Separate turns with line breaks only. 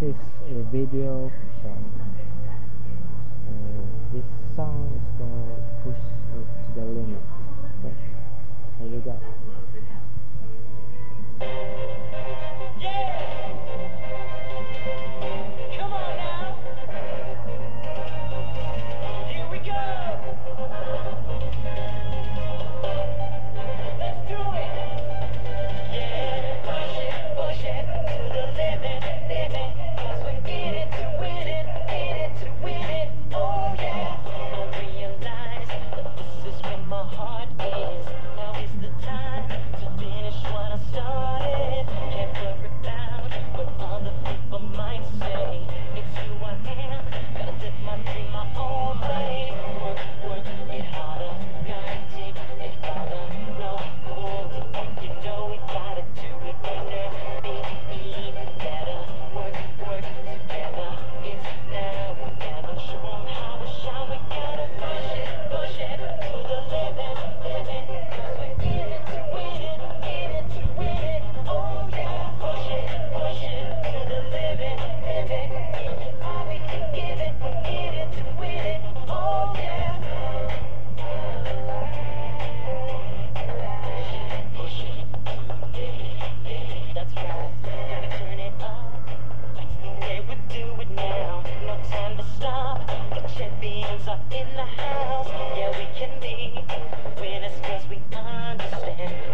is a video from
beings are in the house. Yeah, we can be. When it's we understand.